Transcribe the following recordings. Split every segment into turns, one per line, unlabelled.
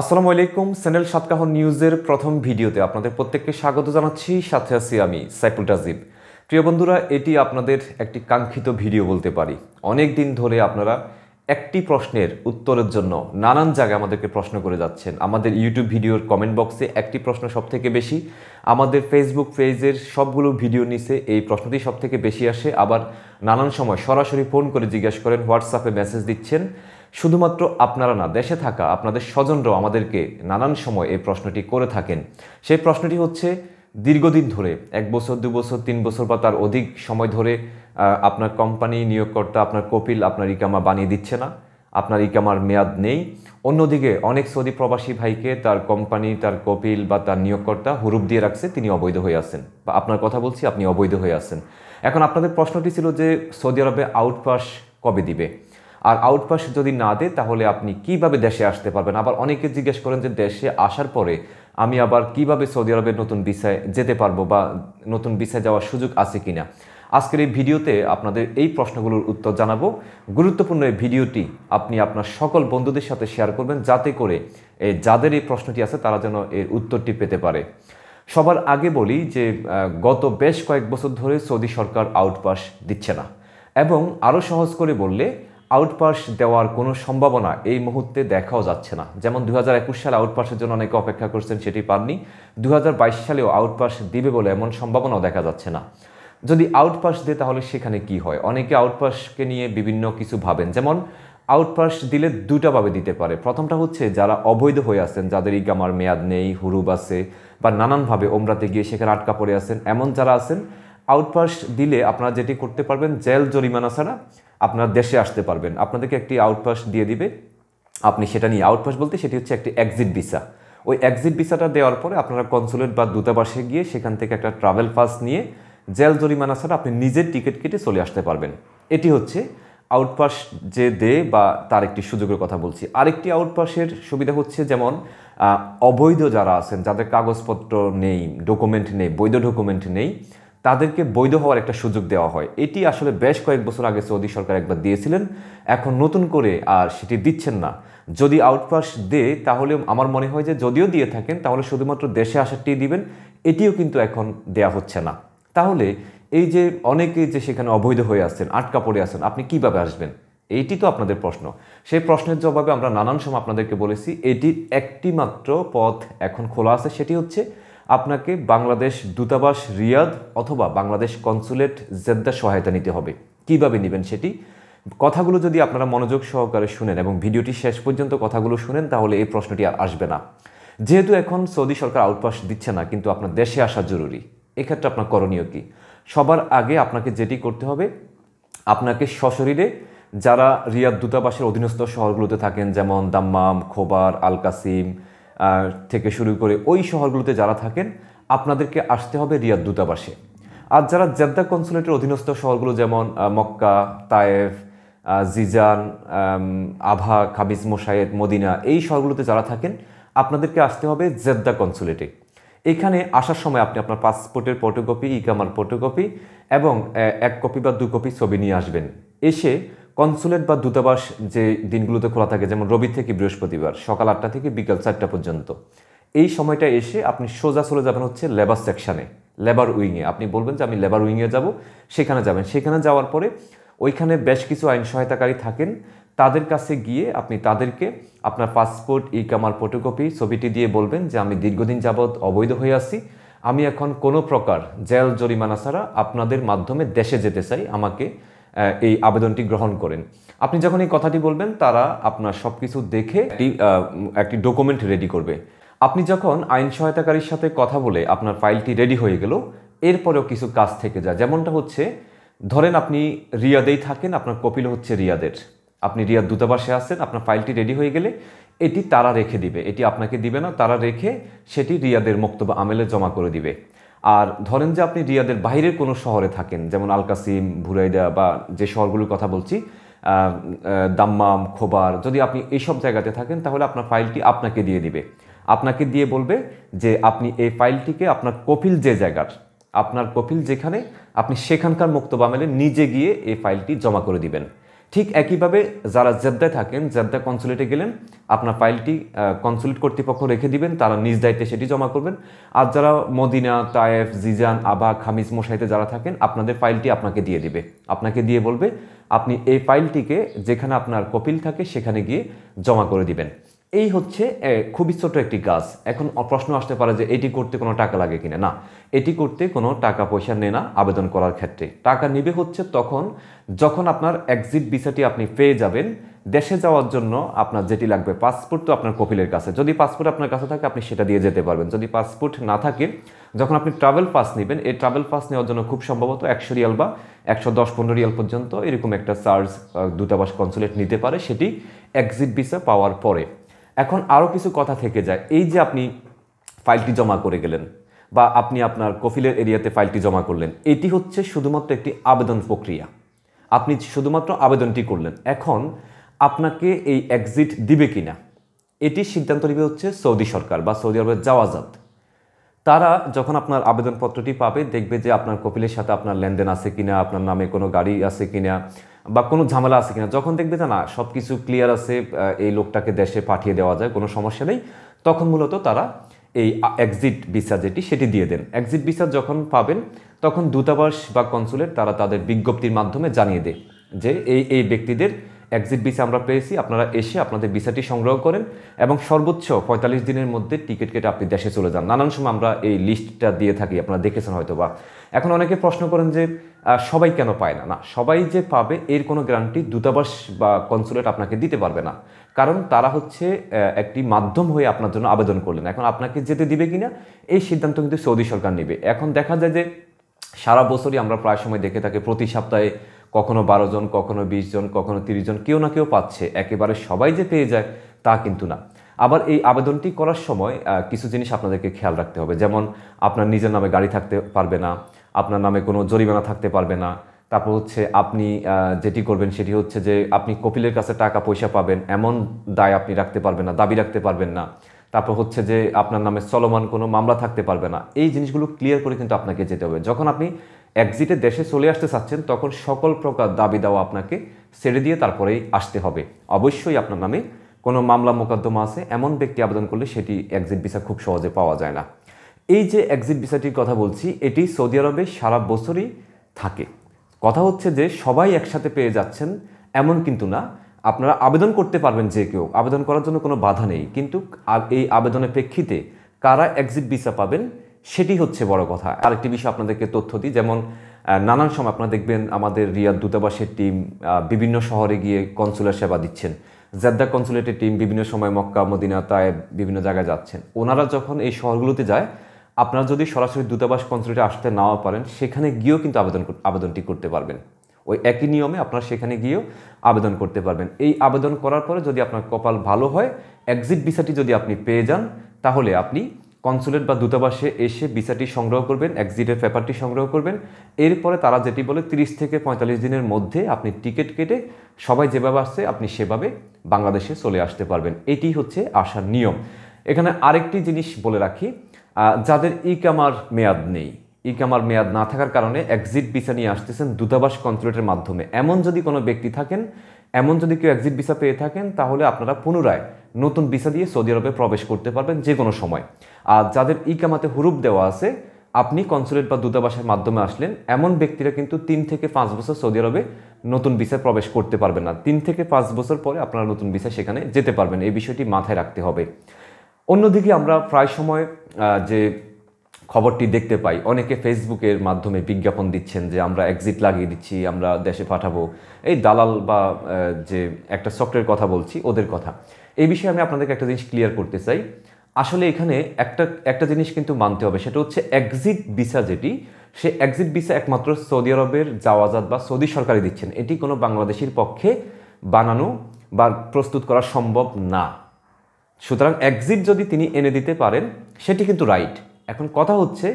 আসসালামু আলাইকুম, চ্যানেল সাতকাহন নিউজের প্রথম ভিডিওতে আপনাদের প্রত্যেককে স্বাগত জানাচ্ছি। সাথে আছি আমি সাইফুল টাজিব প্রিয় বন্ধুরা, এটি আপনাদের একটি কাঙ্ক্ষিত ভিডিও বলতে পারি। অনেক দিন ধরে আপনারা একটি প্রশ্নের উত্তরের জন্য নানান জায়গায় আমাদেরকে প্রশ্ন করে যাচ্ছেন। আমাদের ইউটিউব ভিডিওর কমেন্ট বক্সে একটি প্রশ্ন সব থেকে বেশি, আমাদের ফেসবুক পেজের সবগুলো ভিডিও নিচে এই প্রশ্নটি সব থেকে বেশি আসে। আবার নানান সময় সরাসরি ফোন করে জিজ্ঞাসা করেন হোয়াটসঅ্যাপে মেসেজ দিচ্ছেন। শুধুমাত্র আপনারা না, দেশে থাকা আপনাদের স্বজনরাও আমাদেরকে নানান সময় এই প্রশ্নটি করে থাকেন। সেই প্রশ্নটি হচ্ছে, দীর্ঘদিন ধরে, এক বছর, দু বছর, তিন বছর বা তার অধিক সময় ধরে আপনার কোম্পানি নিয়োগকর্তা, আপনার কপিল, আপনার ইকামা বানিয়ে দিচ্ছে না, আপনার ইকামার মেয়াদ নেই। অন্যদিকে, অনেক সৌদি প্রবাসী ভাইকে তার কোম্পানি, তার কপিল বা তার নিয়োগকর্তা হুরুপ দিয়ে রাখছে, তিনি অবৈধ হয়ে আছেন। বা আপনার কথা বলছি, আপনি অবৈধ হয়ে আছেন। এখন আপনাদের প্রশ্নটি ছিল যে, সৌদি আরবে আউটপাস কবে দিবে? আর আউটপাস যদি না দেয়, তাহলে আপনি কীভাবে দেশে আসতে পারবেন? আবার অনেকে জিজ্ঞেস করেন যে, দেশে আসার পরে আমি আবার কীভাবে সৌদি আরবের নতুন ভিসায় যেতে পারব বা নতুন ভিসায় যাওয়ার সুযোগ আছে কিনা? আজকের এই ভিডিওতে আপনাদের এই প্রশ্নগুলোর উত্তর জানাব। গুরুত্বপূর্ণ এই ভিডিওটি আপনি আপনার সকল বন্ধুদের সাথে শেয়ার করবেন, যাতে করে যাদের এই প্রশ্নটি আছে, তারা যেন এর উত্তরটি পেতে পারে। সবার আগে বলি যে গত বেশ কয়েক বছর ধরে সৌদি সরকার আউটপাস দিচ্ছে না। এবং আরও সহজ করে বললে আউটপাস দেওয়ার কোনো সম্ভাবনা এই মুহূর্তে দেখাও যাচ্ছে না। যেমন দু হাজার একুশ সালে আউটপাসের জন্য অনেকে অপেক্ষা করছেন সেটি পাননি। দু হাজার বাইশ সালেও আউটপাস দিবে বলে এমন সম্ভাবনাও দেখা যাচ্ছে না। যদি আউটপাস দেয় তাহলে সেখানে কি হয়? অনেকে আউটপাসকে নিয়ে বিভিন্ন কিছু ভাবেন। যেমন আউটপাস দিলে দুটাভাবে দিতে পারে। প্রথমটা হচ্ছে যারা অবৈধ হয়ে আছেন, যাদের ইকামার মেয়াদ নেই, হুরুব আছে বা নানানভাবে ওমরাতে গিয়ে সেখানে আটকা পড়ে আছেন, এমন যারা আছেন আউটপাস দিলে আপনারা যেটি করতে পারবেন, জেল জরিমানা ছাড়া আপনারা দেশে আসতে পারবেন। আপনাদেরকে একটি আউটপাস দিয়ে দিবে। আপনি সেটা নিয়ে আউটপাস বলতে সেটি হচ্ছে একটি এক্সিট ভিসা ওই এক্সিট ভিসাটা দেওয়ার পরে আপনারা কনসুলেট বা দূতাবাসে গিয়ে সেখান থেকে একটা ট্রাভেল পাস নিয়ে জেল জরিমানা ছাড়া আপনি নিজের টিকিট কেটে চলে আসতে পারবেন। এটি হচ্ছে আউটপাস যে দে বা তার একটি সুযোগের কথা বলছি। আরেকটি আউটপাসের সুবিধা হচ্ছে যেমন অবৈধ যারা আছেন, যাদের কাগজপত্র নেই ডকুমেন্ট নেই, বৈধ ডকুমেন্ট নেই তাদেরকে বৈধ হওয়ার একটা সুযোগ দেওয়া হয়। এটি আসলে বেশ কয়েক বছর আগে সৌদি সরকার একবার দিয়েছিলেন। এখন নতুন করে আর সেটি দিচ্ছেন না। যদি আউটপাস দে তাহলে আমার মনে হয় যে যদিও দিয়ে থাকেন, তাহলে শুধুমাত্র দেশে আসারটি দিবেন, এটিও কিন্তু এখন দেয়া হচ্ছে না। তাহলে এই যে অনেকেই যে সেখানে অবৈধ হয়ে আছেন, আটকা পড়ে আছেন, আপনি কীভাবে আসবেন? এইটি তো আপনাদের প্রশ্ন। সেই প্রশ্নের জবাবে আমরা নানান সময় আপনাদেরকে বলেছি, এটির একটি মাত্র পথ এখন খোলা আছে, সেটি হচ্ছে আপনাকে বাংলাদেশ দূতাবাস রিয়াদ অথবা বাংলাদেশ কনসুলেট জেদ্দা সহায়তা নিতে হবে। কীভাবে নেবেন সেটি? কথাগুলো যদি আপনারা মনোযোগ সহকারে শুনেন এবং ভিডিওটি শেষ পর্যন্ত কথাগুলো শুনেন তাহলে এই প্রশ্নটি আর আসবে না। যেহেতু এখন সৌদি সরকার আউটপাস দিচ্ছে না কিন্তু আপনার দেশে আসা জরুরি। এক্ষেত্রে আপনার করণীয় কি? সবার আগে আপনাকে যেটি করতে হবে আপনাকে সশরীরে যারা রিয়াদ দূতাবাসের অধীনস্থ শহরগুলোতে থাকেন যেমন দাম্মাম খোবার আল কাসিম আহ, থেকে শুরু করে ওই শহরগুলোতে যারা থাকেন, আপনাদেরকে আসতে হবে রিয়াদ দূতাবাসে। আর যারা জেদ্দা কনসুলেটের অধীনস্থ শহরগুলো যেমন মক্কা, তায়েফ জিজান আভা খাবিজ মোশায়েদ মদিনা, এই শহরগুলোতে যারা থাকেন, আপনাদেরকে আসতে হবে জেদ্দা কনসুলেটে। এখানে আসার সময় আপনি আপনার পাসপোর্টের ফটোকপি, ইকামার ফটোকপি এবং এক কপি বা দু কপি ছবি নিয়ে আসবেন। এসে কনসুলেট বা দূতাবাস যে দিনগুলোতে খোলা থাকে, যেমন রবি থেকে বৃহস্পতিবার, সকাল আটটা থেকে বিকাল চারটা পর্যন্ত। এই সময়টা এসে আপনি সোজা চলে যাবেন হচ্ছে লেবার সেকশানে, লেবার উইংয়ে। আপনি বলবেন যে, আমি লেবার উইংয়ে যাব, সেখানে যাবেন। সেখানে যাওয়ার পরে ওইখানে বেশ কিছু আইন সহায়তাকারী থাকেন। তাদের কাছে গিয়ে আপনি তাদেরকে আপনার পাসপোর্ট ই কামার ফটোকপি, ছবিটি দিয়ে বলবেন যে, আমি দীর্ঘদিন যাবৎ অবৈধ হয়ে আছি। আমি এখন কোনো প্রকার জেল, জরিমানা ছাড়া আপনাদের মাধ্যমে দেশে যেতে চাই। আমাকে এই আবেদনটি গ্রহণ করেন। আপনি যখন এই কথাটি বলবেন, তারা আপনার সব কিছু দেখে একটি একটি ডকুমেন্ট রেডি করবে। আপনি যখন আইন সহায়তাকারীর সাথে কথা বলে আপনার ফাইলটি রেডি হয়ে গেল, এরপরেও কিছু কাজ থেকে যায়। যেমনটা হচ্ছে, ধরেন আপনি রিয়াদেই থাকেন, আপনার কপিল হচ্ছে রিয়াদের। আপনি রিয়াদ দূতাবাসে আছেন, আপনার ফাইলটি রেডি হয়ে গেলে এটি তারা রেখে দিবে। এটি আপনাকে দিবে না, তারা রেখে সেটি রিয়াদের মক্তব্য আমেলে জমা করে দিবে। আর ধরেন যে আপনি রিয়াদের বাইরের কোনো শহরে থাকেন, যেমন আলকাসিম ভুরাইদা বা যে শহরগুলোর কথা বলছি দাম্মাম, খোবার, যদি আপনি এইসব জায়গাতে থাকেন, তাহলে আপনার ফাইলটি আপনাকে দিয়ে দিবে। আপনাকে দিয়ে বলবে যে আপনি এই ফাইলটিকে আপনার কপিল যে জায়গার, আপনার কপিল যেখানে, আপনি সেখানকার মুক্তবামেলে নিজে গিয়ে এই ফাইলটি জমা করে দিবেন। ঠিক একইভাবে যারা জেদ্দায় থাকেন, জেদ্দা কনসুলেটে গেলেন, আপনার ফাইলটি কনসুলেট কর্তৃপক্ষ রেখে দিবেন, তারা নিজ দায়িত্বে সেটি জমা করবেন। আর যারা মদিনা, তায়েফ, জিজান, আবা, খামিজ, মশাইতে যারা থাকেন, আপনাদের ফাইলটি আপনাকে দিয়ে দিবে। আপনাকে দিয়ে বলবে, আপনি এই ফাইলটিকে যেখানে আপনার কপিল থাকে, সেখানে গিয়ে জমা করে দিবেন। এই হচ্ছে খুবই ছোট একটি কাজ এখন প্রশ্ন আসতে পারে যে এটি করতে কোনো টাকা লাগে কিনা। না, এটি করতে কোনো টাকা পয়সা নেয় না আবেদন করার ক্ষেত্রে। টাকা নিবে হচ্ছে তখন যখন আপনার এক্সিট ভিসাটি আপনি পেয়ে যাবেন, দেশে যাওয়ার জন্য আপনার যেটি লাগবে পাসপোর্ট তো আপনার কপিলের কাছে। যদি পাসপোর্ট আপনার কাছে থাকে, আপনি সেটা দিয়ে যেতে পারবেন। যদি পাসপোর্ট না থাকে, যখন আপনি ট্রাভেল পাস নেবেন, এই ট্রাভেল পাস নেওয়ার জন্য খুব সম্ভবত একশো রিয়াল বা একশো দশ পনেরো রিয়াল পর্যন্ত এরকম একটা চার্জ দূতাবাস কনসুলেট নিতে পারে সেটি এক্সিট ভিসা পাওয়ার পরে। এখন আরও কিছু কথা থেকে যায়। এই যে আপনি ফাইলটি জমা করে গেলেন বা আপনি আপনার কফিলের এরিয়াতে ফাইলটি জমা করলেন, এটি হচ্ছে শুধুমাত্র একটি আবেদন প্রক্রিয়া। আপনি শুধুমাত্র আবেদনটি করলেন। এখন আপনাকে এই এক্সিট দিবে কি না এটি সিদ্ধান্ত নেবে হচ্ছে সৌদি সরকার বা সৌদি আরবের জাওয়াজাত। তারা যখন আপনার আবেদনপত্রটি পাবে, দেখবে যে আপনার কপিলের সাথে আপনার লেনদেন আছে কিনা, আপনার নামে কোনো গাড়ি আছে কিনা বা কোনো ঝামেলা আছে কিনা, যখন দেখবে যে না সব কিছু ক্লিয়ার আছে এই লোকটাকে দেশে পাঠিয়ে দেওয়া যায়, কোনো সমস্যা নেই, তখন মূলত তারা এই এক্সিট ভিসা যেটি, সেটি দিয়ে দেন। এক্সিট ভিসা যখন পাবেন, তখন দূতাবাস বা কনসুলেট তারা তাদের বিজ্ঞপ্তির মাধ্যমে জানিয়ে দেয় যে এই এই ব্যক্তিদের এক্সিট ভিসা আমরা পেয়েছি, আপনারা এসে আপনাদের ভিসাটি সংগ্রহ করেন এবং সর্বোচ্চ পঁয়তাল্লিশ দিনের মধ্যে টিকিট কেটে আপনি দেশে চলে যান। নানান সময় আমরা এই লিস্টটা দিয়ে থাকি, আপনারা দেখেছেন হয়তো বা এখন অনেকে প্রশ্ন করেন যে সবাই কেন পায় না? না, সবাই যে পাবে এর কোনো গ্যারান্টি দূতাবাস বা কনসুলেট আপনাকে দিতে পারবে না। কারণ তারা হচ্ছে একটি মাধ্যম হয়ে আপনার জন্য আবেদন করলেন। এখন আপনাকে যেতে দিবে কিনা, এই সিদ্ধান্ত কিন্তু সৌদি সরকার নেবে। এখন দেখা যায় যে, সারা বছরই আমরা প্রায় সময় দেখে থাকি, প্রতি সপ্তাহে কখনো বারো জন, কখনো বিশ জন, কখনো তিরিশ জন, কেউ না কেউ পাচ্ছে। একেবারে সবাই যে পেয়ে যায়, তা কিন্তু না। আবার এই আবেদনটি করার সময় কিছু জিনিস আপনাদেরকে খেয়াল রাখতে হবে। যেমন আপনার নিজের নামে গাড়ি থাকতে পারবে না, আপনার নামে কোনো জরিমানা থাকতে পারবে না। তারপর হচ্ছে আপনি যেটি করবেন সেটি হচ্ছে যে আপনি কপিলের কাছে টাকা, পয়সা পাবেন, এমন দায় আপনি রাখতে পারবেন না, দাবি রাখতে পারবেন না। তারপর হচ্ছে যে আপনার নামে চলমান কোনো মামলা থাকতে পারবে না। এই জিনিসগুলো ক্লিয়ার করে কিন্তু আপনাকে যেতে হবে। যখন আপনি এক্সিটে দেশে চলে আসতে চাচ্ছেন, তখন সকল প্রকার দাবি দেওয়া আপনাকে ছেড়ে দিয়ে তারপরেই আসতে হবে। অবশ্যই আপনার নামে কোনো মামলা মোকদ্দমা আছে, এমন ব্যক্তি আবেদন করলে সেটি এক্সিট ভিসা খুব সহজে পাওয়া যায় না। এই যে এক্সিট ভিসাটির কথা বলছি, এটি সৌদি আরবে সারা বছরই থাকে। কথা হচ্ছে যে সবাই একসাথে পেয়ে যাচ্ছেন, এমন কিন্তু না। আপনারা আবেদন করতে পারবেন যে কেউ। আবেদন করার জন্য কোনো বাধা নেই। কিন্তু এই আবেদনের প্রেক্ষিতে কারা এক্সিট ভিসা পাবেন সেটি হচ্ছে বড় কথা। আরেকটি বিষয় আপনাদেরকে তথ্য দিই, যেমন নানান সময় আপনারা দেখবেন আমাদের রিয়াদ দূতাবাসের টিম বিভিন্ন শহরে গিয়ে কনসুলার সেবা দিচ্ছেন। জেদ্দা কনসুলেটের টিম বিভিন্ন সময় মক্কা, মদিনা তায় বিভিন্ন জায়গায় যাচ্ছেন। ওনারা যখন এই শহরগুলোতে যায়, আপনারা যদি সরাসরি দূতাবাস কনসুলেটে আসতে নাও পারেন, সেখানে গিয়েও কিন্তু আবেদন আবেদনটি করতে পারবেন। ওই একই নিয়মে আপনারা সেখানে গিয়েও আবেদন করতে পারবেন। এই আবেদন করার পরে যদি আপনার কপাল ভালো হয় এক্সিট ভিসাটি যদি আপনি পেয়ে যান, তাহলে আপনি কনসুলেট বা দূতাবাসে এসে ভিসাটি সংগ্রহ করবেন, এক্সিটের পেপারটি সংগ্রহ করবেন। এরপরে তারা যেটি বলে তিরিশ থেকে পঁয়তাল্লিশ দিনের মধ্যে আপনি টিকিট কেটে সবাই যেভাবে আসছে আপনি সেভাবে বাংলাদেশে চলে আসতে পারবেন। এটি হচ্ছে আসার নিয়ম। এখানে আরেকটি জিনিস বলে রাখি যাদের ই কামার মেয়াদ নেই ই কামার মেয়াদ না থাকার কারণে এক্সিট ভিসা নিয়ে আসতেছেন দূতাবাস কনসুলেটের মাধ্যমে। এমন যদি কোনো ব্যক্তি থাকেন, এমন যদি কেউ এক্সিট ভিসা পেয়ে থাকেন, তাহলে আপনারা পুনরায় নতুন ভিসা দিয়ে সৌদি আরবে প্রবেশ করতে পারবেন যে কোনো সময়। আর যাদের ই কামাতে হুরুপ দেওয়া আছে, আপনি কনসুলেট বা দূতাবাসের মাধ্যমে আসলেন, এমন ব্যক্তিরা কিন্তু তিন থেকে পাঁচ বছর সৌদি আরবে নতুন ভিসায় প্রবেশ করতে পারবেন না। তিন থেকে পাঁচ বছর পরে আপনারা নতুন ভিসা সেখানে যেতে পারবেন, এই বিষয়টি মাথায় রাখতে হবে। অন্যদিকে আমরা প্রায় সময় যে খবরটি দেখতে পাই, অনেকে ফেসবুকের মাধ্যমে বিজ্ঞাপন দিচ্ছেন যে আমরা এক্সিট লাগিয়ে দিচ্ছি, আমরা দেশে পাঠাবো। এই দালাল বা যে একটা সফটওয়্যার কথা বলছি, ওদের কথা। এই বিষয়ে আমি আপনাদেরকে একটা জিনিস ক্লিয়ার করতে চাই। আসলে এখানে একটা একটা জিনিস কিন্তু মানতে হবে, সেটা হচ্ছে এক্সিট ভিসা যেটি, সে এক্সিট ভিসা একমাত্র সৌদি আরবের জাওয়াজাত বা সৌদি সরকারই দিচ্ছেন। এটি কোনো বাংলাদেশের পক্ষে বানানো বা প্রস্তুত করা সম্ভব না। সুতরাং এক্সিট যদি তিনি এনে দিতে পারেন, সেটি কিন্তু রাইট এখন কথা হচ্ছে,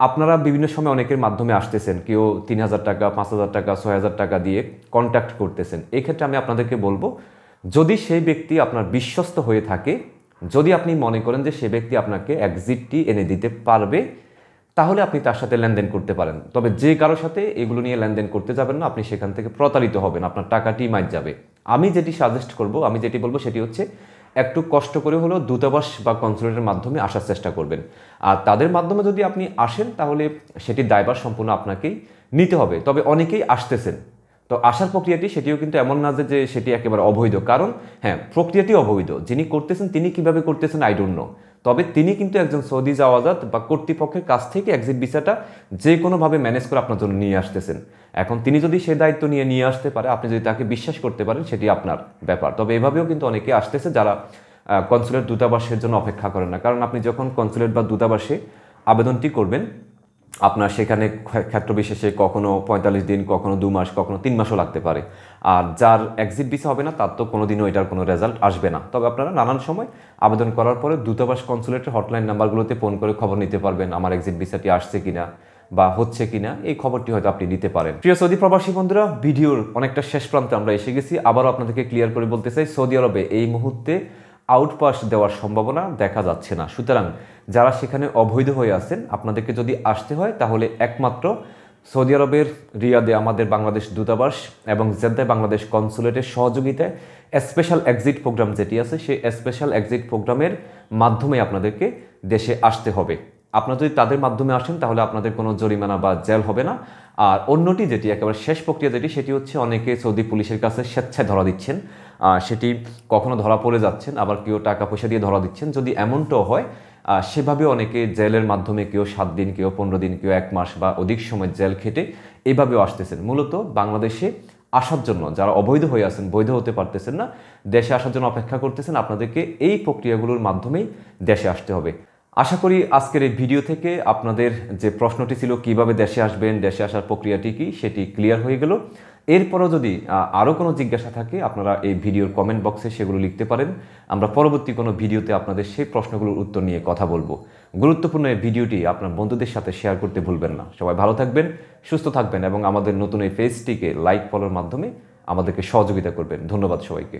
আপনারা বিভিন্ন সময় অনেকের মাধ্যমে আসতেছেন, কেউ তিন হাজার টাকা, পাঁচ হাজার টাকা, ছয় হাজার টাকা দিয়ে কন্ট্যাক্ট করতেছেন। এক্ষেত্রে আমি আপনাদেরকে বলব, যদি সেই ব্যক্তি আপনার বিশ্বস্ত হয়ে থাকে যদি আপনি মনে করেন যে সে ব্যক্তি আপনাকে এক্সিটটি এনে দিতে পারবে, তাহলে আপনি তার সাথে লেনদেন করতে পারেন। তবে যে কারোর সাথে এগুলো নিয়ে লেনদেন করতে যাবেন না, আপনি সেখান থেকে প্রতারিত হবেন, আপনার টাকাটি মাইট যাবে। আমি যেটি সাজেস্ট করব, আমি যেটি বলব সেটি হচ্ছে, একটু কষ্ট করে হলেও দূতাবাস বা কনসুলেটের মাধ্যমে আসার চেষ্টা করবেন। আর তাদের মাধ্যমে যদি আপনি আসেন, তাহলে সেটির দায়ভার সম্পূর্ণ আপনাকেই নিতে হবে। তবে অনেকেই আসতেছেন। তো আসার প্রক্রিয়াটি সেটিও কিন্তু এমন না যে সেটি একেবারে অবৈধ। কারণ হ্যাঁ প্রক্রিয়াটি অবৈধ। যিনি করতেছেন, তিনি কীভাবে করতেছেন আই ডোন্ট নো তবে তিনি কিন্তু একজন সৌদি জাওয়াজাত বা কর্তৃপক্ষের কাছ থেকে এক্সিট ভিসাটা যে কোনোভাবে ম্যানেজ করে আপনার জন্য নিয়ে আসতেছেন। এখন তিনি যদি সে দায়িত্ব নিয়ে নিয়ে আসতে পারে, আপনি যদি তাকে বিশ্বাস করতে পারেন, সেটি আপনার ব্যাপার। তবে এভাবেও কিন্তু অনেকে আসতেছে যারা কনসুলেট দূতাবাসের জন্য অপেক্ষা করেন না। কারণ আপনি যখন কনসুলেট বা দূতাবাসে আবেদনটি করবেন আপনার সেখানে ক্ষেত্র বিশেষে কখনো পঁয়তাল্লিশ দিন, কখনো দু মাস, কখনো তিন মাসও লাগতে পারে। আর যার এক্সিট ভিসা হবে না, তার তো কোনো দিনও এটার কোনো রেজাল্ট আসবে না। তবে আপনারা নানান সময় আবেদন করার পরে দূতাবাস কনসুলেটের হটলাইন নাম্বারগুলোতে ফোন করে খবর নিতে পারবেন, আমার এক্সিট ভিসাটি আসছে কিনা বা হচ্ছে কিনা, এই খবরটি হয়তো আপনি নিতে পারেন। প্রিয় সৌদি প্রবাসী বন্ধুরা, ভিডিওর অনেকটা শেষ প্রান্তে আমরা এসে গেছি। আবারও আপনাদেরকে ক্লিয়ার করে বলতে চাই, সৌদি আরবে এই মুহূর্তে আউটপাস দেওয়ার সম্ভাবনা দেখা যাচ্ছে না। সুতরাং যারা সেখানে অবৈধ হয়ে আছেন, আপনাদেরকে যদি আসতে হয়, তাহলে একমাত্র সৌদি আরবের রিয়াদে আমাদের বাংলাদেশ দূতাবাস এবং জেদ্দায় বাংলাদেশ কনসুলেটের সহযোগিতায় স্পেশাল এক্সিট প্রোগ্রাম যেটি আছে, সেই স্পেশাল এক্সিট প্রোগ্রামের মাধ্যমে আপনাদেরকে দেশে আসতে হবে। আপনারা যদি তাদের মাধ্যমে আসেন, তাহলে আপনাদের কোনো জরিমানা বা জেল হবে না। আর অন্যটি যেটি, একেবারে শেষ প্রক্রিয়া যেটি, সেটি হচ্ছে অনেকে সৌদি পুলিশের কাছে স্বেচ্ছায় ধরা দিচ্ছেন। সেটি কখনো ধরা পড়ে যাচ্ছেন, আবার কেউ টাকা পয়সা দিয়ে ধরা দিচ্ছেন। যদি এমনটাও হয় সেভাবে অনেকে জেলের মাধ্যমে কেউ সাত দিন, কেউ পনেরো দিন, কেউ এক মাস বা অধিক সময় জেল খেটে এভাবেও আসতেছেন। মূলত বাংলাদেশে আসার জন্য যারা অবৈধ হয়ে আছেন, বৈধ হতে পারতেছেন না, দেশে আসার জন্য অপেক্ষা করতেছেন, আপনাদেরকে এই প্রক্রিয়াগুলোর মাধ্যমেই দেশে আসতে হবে। আশা করি আজকের এই ভিডিও থেকে আপনাদের যে প্রশ্নটি ছিল, কীভাবে দেশে আসবেন, দেশে আসার প্রক্রিয়াটি কি, সেটি ক্লিয়ার হয়ে গেল। এরপরও যদি আরও কোনো জিজ্ঞাসা থাকে, আপনারা এই ভিডিওর কমেন্ট বক্সে সেগুলো লিখতে পারেন। আমরা পরবর্তী কোনো ভিডিওতে আপনাদের সেই প্রশ্নগুলোর উত্তর নিয়ে কথা বলব। গুরুত্বপূর্ণ এই ভিডিওটি আপনার বন্ধুদের সাথে শেয়ার করতে ভুলবেন না। সবাই ভালো থাকবেন, সুস্থ থাকবেন এবং আমাদের নতুন এই পেজটিকে লাইক ফলোর মাধ্যমে আমাদেরকে সহযোগিতা করবেন। ধন্যবাদ সবাইকে।